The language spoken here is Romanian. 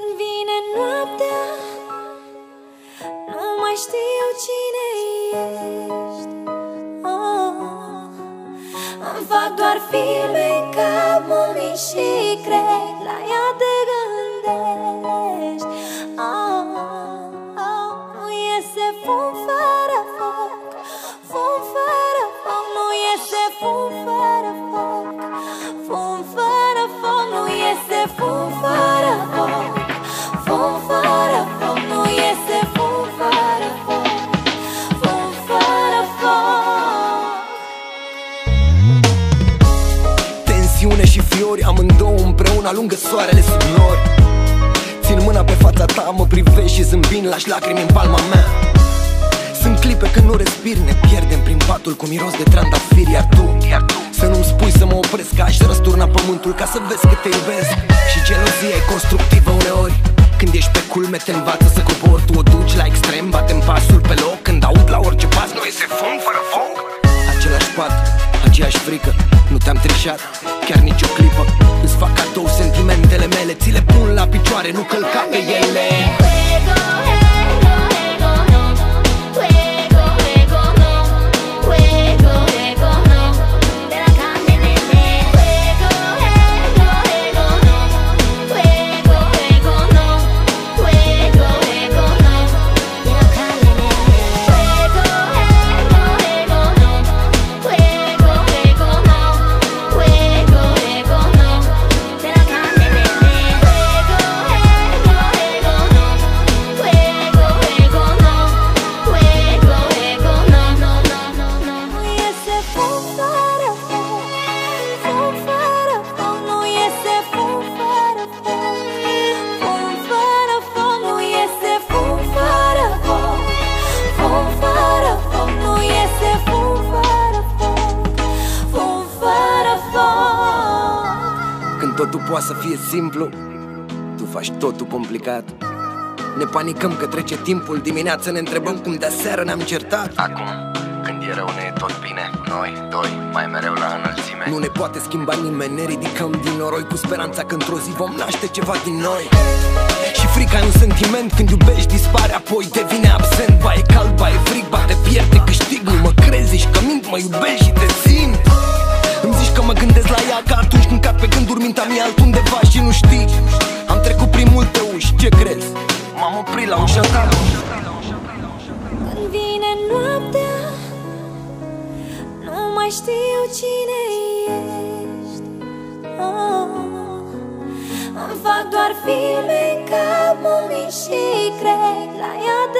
Când vine noaptea Nu mai știu cine ești oh. Îmi fac doar filme ca mumii și cred La ea te Amândouă împreună alungă soarele sub nori. Țin mâna pe fața ta, mă privești și zâmbind Lași lacrimi în palma mea. Sunt clipe când nu respir, ne pierdem prin patul Cu miros de trandafiri, iar tu, iar tu Să nu-mi spui să mă opresc, că aș răsturna pământul Ca să vezi că te iubesc. Și gelozia e constructivă uneori. Când ești pe culme te învață să cobori. Tu o duci la extrem, batem pasul pe loc. Când aud la orice pas, nu iese fum fără foc. Același pat, aceeași frică Nu te-am trișat, chiar nici o clipă. Îți fac cadou sentimentele mele Ți le pun la picioare, nu călca pe ele Când totul poate să fie simplu Tu faci totul complicat. Ne panicăm că trece timpul Dimineața ne întrebăm cum de seară ne-am certat. Acum, când e rău, ne e tot bine. Noi, doi, mai mereu la înălțime. Nu ne poate schimba nimeni, ne ridicăm din noroi Cu speranța că într-o zi vom naște ceva din noi. Și frica e un sentiment, când iubești dispare Apoi devine absent, ba e cald, ba e frig Ba te pierde, câștig, nu mă crezi Zici că mint, mă iubești și te țin Îmi zici că mă gândesc la ea Ca atunci când cad pe gânduri Mintea mea altundeva și nu știi Am trecut prin multe uși, ce crezi? M-am oprit la ușa ta Când vine noaptea Nu mai știu cine ești oh. Îmi fac doar filme ca mumii și cred La ea te gândesc